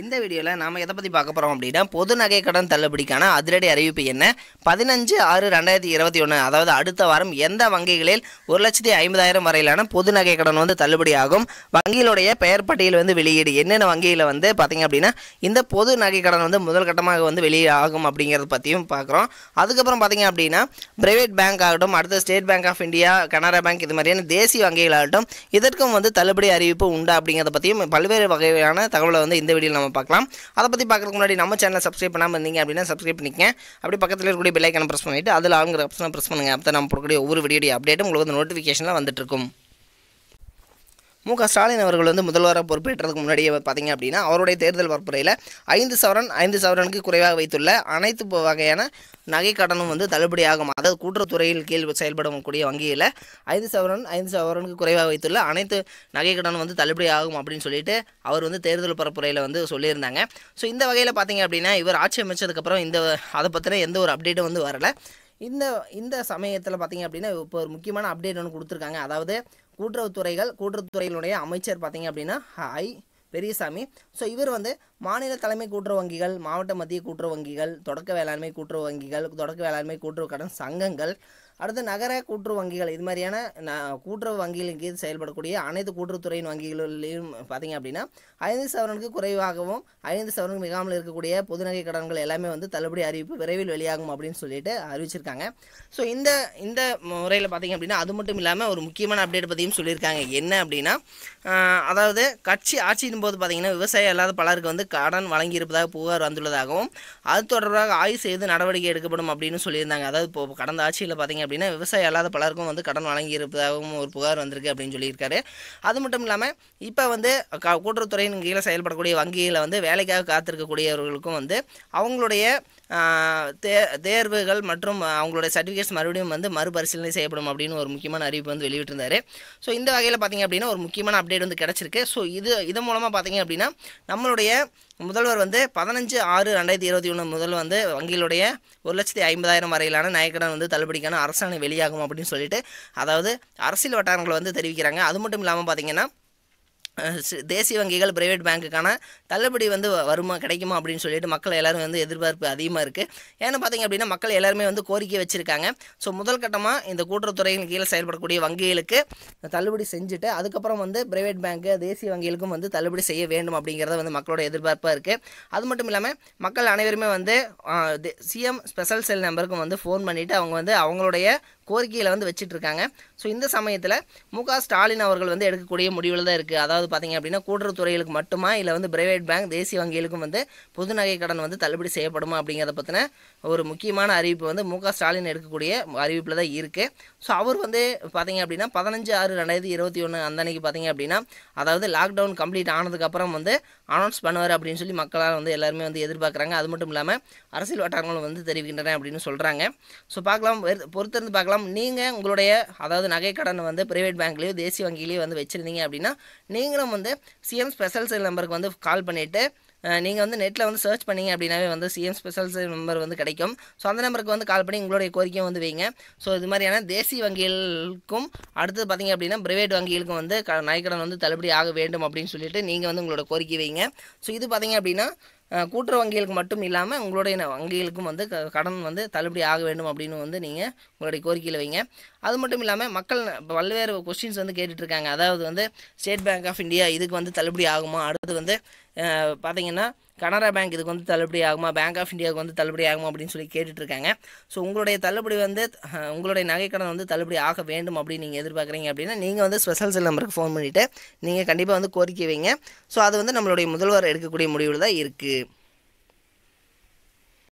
இந்த வீடியோவில் நாம் எதை பற்றி பார்க்க போகிறோம் அப்படின்னா பொது நகை கடன் தள்ளுபடிக்கான அதிரடி அறிவிப்பு என்ன? பதினஞ்சு ஆறு ரெண்டாயிரத்தி இருபத்தி ஒன்று அதாவது அடுத்த வாரம் எந்த வங்கிகளில் ஒரு லட்சத்தி ஐம்பதாயிரம் வரையிலான பொது நகை கடன் வந்து தள்ளுபடி ஆகும் வங்கிகளுடைய பெயர் பட்டியல் வந்து வெளியீடு. என்னென்ன வங்கியில் வந்து பார்த்தீங்க அப்படின்னா இந்த பொது நகை கடன் வந்து முதல் கட்டமாக வந்து வெளியாகும் அப்படிங்கிறத பற்றியும் பார்க்குறோம். அதுக்கப்புறம் பார்த்தீங்க அப்படின்னா பிரைவேட் பேங்க் ஆகட்டும் அடுத்த State Bank of India Canara bank இது மாதிரியான தேசிய வங்கிகளாகட்டும் இதற்கும் வந்து தள்ளுபடி அறிவிப்பு உண்டா அப்படிங்கிறத பற்றியும் பல்வேறு வகையான தகவலை வந்து இந்த வீடியோவில் நம்ம பார்க்கலாம். அதை பற்றி பார்க்கறதுக்கு முன்னாடி நம்ம சேனலை சப்ஸ்கிரைப் பண்ணாமல் இருந்தீங்க அப்படின்னா சப்ஸ்கிரைப் பண்ணிக்கங்க. அப்படி பக்கத்தில் இருக்கக்கூடிய பெல்லைக்கான ப்ரெஸ் பண்ணிவிட்டு அதில் ஆளுங்கிற ஆப்ஷனை ப்ரெஸ் பண்ணுங்கள் அப்போ தான் நம்ம போடக்கூடிய ஒவ்வொரு வீடியோ அப்டேட்டும் உங்களுக்கு வந்து நோட்டிஃபிகேஷனில் வந்துட்டுருக்கும் மு க ஸ்டாலின் அவர்கள் வந்து முதல்வராக பொறுப்பேற்றதுக்கு முன்னாடியே பார்த்தீங்க அப்படின்னா அவருடைய தேர்தல் பரப்புரையில் ஐந்து சவரன் ஐந்து சவரனுக்கு குறைவாக வைத்துள்ள அனைத்து வகையான நகை கடனும் வந்து தள்ளுபடியாகும் அதாவது கூட்டுறவுத்துறையில் கீழ் செயல்படக்கூடிய வங்கியில் ஐந்து சவரன் ஐந்து சவரனுக்கு குறைவாக வைத்துள்ள அனைத்து நகை கடனும் வந்து தள்ளுபடி ஆகும் அப்படின்னு சொல்லிட்டு அவர் வந்து தேர்தல் பரப்புரையில் வந்து சொல்லியிருந்தாங்க. ஸோ இந்த வகையில் பார்த்தீங்க அப்படின்னா இவர் ஆட்சி அமைச்சதுக்கப்புறம் இந்த அதை பற்றின எந்த ஒரு அப்டேட்டும் வந்து வரல. இந்த இந்த சமயத்தில் பார்த்தீங்க அப்படின்னா இப்போ ஒரு முக்கியமான அப்டேட் ஒன்று கொடுத்துருக்காங்க. அதாவது கூட்டுறவுத்துறைகள் கூட்டுறவுத்துறையினுடைய அமைச்சர் பார்த்தீங்க அப்படின்னா ஐ பெரியசாமி. ஸோ இவர் வந்து மாநில தலைமை கூட்டுறவு வங்கிகள் மாவட்ட மத்திய கூட்டுறவு வங்கிகள் தொடக்க வேளாண்மை கூட்டுறவு வங்கிகள் தொடக்க வேளாண்மை கூட்டுறவு கடன் சங்கங்கள் அடுத்து நகர கூட்டுறவு வங்கிகள் இது மாதிரியான ந- கூட்டுறவு வங்கிகளின் கீழ் செயல்படக்கூடிய அனைத்து கூட்டுறவுத்துறையின் வங்கிகளிலும் பார்த்தீங்க அப்படின்னா ஐந்து சவரனுக்கு குறைவாகவும் ஐந்து சவரனுக்கு மிகாமல் இருக்கக்கூடிய பொதுநகை கடன்கள் எல்லாமே வந்து தள்ளுபடி அறிவிப்பு விரைவில் வெளியாகும் அப்படின்னு சொல்லிட்டு அறிவிச்சிருக்காங்க. ஸோ இந்த இந்த முறையில் பார்த்தீங்க அப்படின்னா அது மட்டும் இல்லாமல் ஒரு முக்கியமான அப்டேட் பற்றியும் சொல்லியிருக்காங்க. என்ன அப்படின்னா அதாவது கட்சி ஆட்சியின் போது பார்த்தீங்கன்னா விவசாயம் இல்லாத பலருக்கு வந்து கடன் வழங்கியிருப்பதாக புகார் வந்துள்ளதாகவும் அது தொடர்பாக ஆய்வு செய்து நடவடிக்கை எடுக்கப்படும் அப்படின்னு சொல்லியிருந்தாங்க. அதாவது இப்போ கடந்த ஆட்சியில் பார்த்தீங்க அப்படின்னா விவசாயம் இல்லாத பலருக்கும் வந்து கடன் வழங்கியிருப்பதாகவும் ஒரு புகார் வந்திருக்கு அப்படின்னு சொல்லியிருக்காரு. அது மட்டும் இல்லாமல் இப்போ வந்து கூட்டுறவுத்துறையின் கீழே செயல்படக்கூடிய வங்கியில் வந்து வேலைக்காக காத்திருக்கக்கூடியவர்களுக்கும் வந்து அவங்களுடைய தே தேர்வுகள் மற்றும் அவங்களுடைய சர்டிஃபிகேட்ஸ் மறுபடியும் வந்து மறுபரிசீலனை செய்யப்படும் அப்படின்னு ஒரு முக்கியமான அறிவிப்பு வந்து வெளியிட்டிருந்தாரு. ஸோ இந்த வகையில் பார்த்தீங்க அப்படின்னா ஒரு முக்கியமான அப்டேட் வந்து கிடச்சிருக்கு. ஸோ இது இது மூலமாக பார்த்தீங்க அப்படின்னா நம்மளுடைய முதல்வர் வந்து பதினஞ்சு ஆறு ரெண்டாயிரத்தி இருபத்தி ஒன்று முதல் வந்து வங்கிகளுடைய ஒரு லட்சத்தி ஐம்பதாயிரம் வரையிலான நயக்கடன் வந்து தள்ளுபடிக்கான அரசாணை வெளியாகும் அப்படின்னு சொல்லிட்டு அதாவது அரசியல் வட்டாரங்களை வந்து தெரிவிக்கிறாங்க. அது மட்டும் இல்லாமல் பார்த்தீங்கன்னா தேசிய வங்கிகள் பிரைவேட் பேங்க்குக்கான தள்ளுபடி வந்து வருமா கிடைக்குமா அப்படின்னு சொல்லிட்டு மக்கள் எல்லாரும் வந்து எதிர்பார்ப்பு அதிகமாக இருக்குது ஏன்னு பார்த்தீங்க அப்படின்னா மக்கள் எல்லாருமே வந்து கோரிக்கை வச்சுருக்காங்க. ஸோ முதல் கட்டமாக இந்த கூட்டுறவுத்துறையின் கீழே செயல்படக்கூடிய வங்கிகளுக்கு தள்ளுபடி செஞ்சுட்டு அதுக்கப்புறம் வந்து பிரைவேட் பேங்க்கு தேசிய வங்கிகளுக்கும் வந்து தள்ளுபடி செய்ய வேண்டும் அப்படிங்கிறத வந்து மக்களோட எதிர்பார்ப்பாக இருக்குது அது மட்டும் இல்லாமல் மக்கள் அனைவருமே வந்து சிஎம் ஸ்பெஷல் செல் நம்பருக்கும் வந்து ஃபோன் பண்ணிவிட்டு அவங்க வந்து அவங்களுடைய கோரிக்கையில் வந்து வச்சுட்டு இருக்காங்க ஸோ இந்த சமயத்தில் மு ஸ்டாலின் அவர்கள் வந்து எடுக்கக்கூடிய முடிவில் தான் இருக்குது அதாவது பார்த்தீங்க அப்படின்னா கூட்டுறவுத்துறைகளுக்கு மட்டுமா இல்லை வந்து பிரைவேட் பேங்க் தேசிய வங்கிகளுக்கும் வந்து பொது நகை கடன் வந்து தள்ளுபடி செய்யப்படுமா அப்படிங்கிறத பற்றின ஒரு முக்கியமான அறிவிப்பு வந்து மு ஸ்டாலின் எடுக்கக்கூடிய அறிவிப்பில் தான் இருக்குது ஸோ அவர் வந்து பார்த்தீங்க அப்படின்னா பதினஞ்சு ஆறு ரெண்டாயிரத்தி இருபத்தி ஒன்று அந்த அன்னைக்கு பார்த்தீங்க அப்படின்னா அதாவது லாக்டவுன் கம்ப்ளீட் ஆனதுக்கப்புறம் வந்து அனௌன்ஸ் பண்ணுவார் அப்படின்னு சொல்லி மக்களால் வந்து எல்லாருமே வந்து எதிர்பார்க்குறாங்க. அது மட்டும் இல்லாமல் அரசியல் வட்டாரங்களும் வந்து தெரிவிக்கின்றன அப்படின்னு சொல்கிறாங்க ஸோ பார்க்கலாம். பொறுத்திருந்து பார்க்கலாம். நீங்கள் உங்களுடைய அதாவது நகை கடன் வந்து பிரைவேட் பேங்க்லேயோ தேசிய வங்கிலேயோ வந்து வச்சுருந்தீங்க அப்படின்னா நீங்களும் வந்து சிஎம் ஸ்பெஷல் செல் நம்பருக்கு வந்து கால் பண்ணிவிட்டு நீங்கள் வந்து நெட்டில் வந்து சர்ச் பண்ணீங்க அப்படின்னாவே வந்து சிஎம் ஸ்பெஷல்ஸ் நம்பர் வந்து கிடைக்கும். ஸோ அந்த நம்பருக்கு வந்து கால் பண்ணி உங்களுடைய கோரிக்கையும் வந்து வைங்க. ஸோ இது மாதிரியான தேசிய வங்கிகளுக்கும் அடுத்தது பார்த்தீங்க அப்படின்னா பிரைவேட் வங்கிகளுக்கும் வந்து க நகைக்கடன் வந்து தள்ளுபடி ஆக வேண்டும் அப்படின்னு சொல்லிட்டு நீங்கள் வந்து உங்களோட கோரிக்கை வைங்க. ஸோ இது பார்த்திங்க அப்படின்னா கூட்டுற கூட்டுறவு வங்கிகளுக்கு மட்டும் இல்லாமல் உங்களுடைய வங்கிகளுக்கும் வந்து க- கடன் வந்து தள்ளுபடி ஆக வேண்டும் அப்படின்னு வந்து நீங்கள் உங்களுடைய கோரிக்கையில் வைங்க. அது மட்டும் இல்லாமல் மக்கள் இப்போ பல்வேறு கொஸ்டின்ஸ் வந்து கேட்டுட்ருக்காங்க அதாவது வந்து ஸ்டேட் பேங்க் ஆஃப் இந்தியா இதுக்கு வந்து தள்ளுபடி ஆகுமா? அடுத்து வந்து பார்த்தீங்கன்னா கனரா பேங்க் இதுக்கு வந்து தள்ளுபடி ஆகுமா? பேங்க் ஆஃப் இந்தியாவுக்கு வந்து தள்ளுபடி ஆகுமா? அப்படின்னு சொல்லி கேட்டுட்ருக்காங்க. ஸோ உங்களுடைய தள்ளுபடி வந்து உங்களுடைய நகைக்கடன் வந்து தள்ளுபடி ஆக வேண்டும் அப்படின்னு நீங்கள் எதிர்பார்க்குறீங்க அப்படின்னா நீங்கள் வந்து ஸ்பெஷல் செல் நம்பருக்கு ஃபோன் பண்ணிவிட்டு நீங்கள் கண்டிப்பாக வந்து கோரிக்கை வைங்க. ஸோ அது வந்து நம்மளுடைய முதல்வர் எடுக்கக்கூடிய முடிவில் தான் இருக்குது